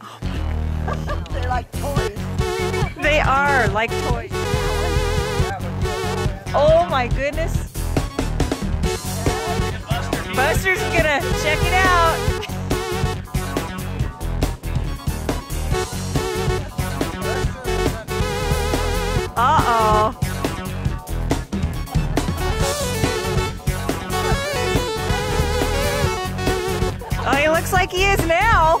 like toys. They are like toys. Oh my goodness. Buster's gonna check it out. Uh-oh. Oh, he looks like he is now.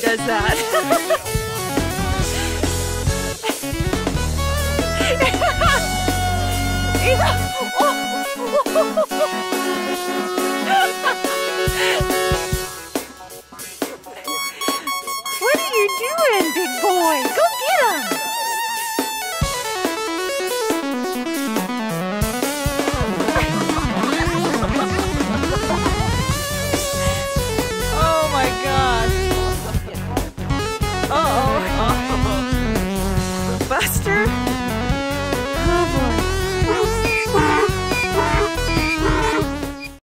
does that. What are you doing, big boy? Go Bye.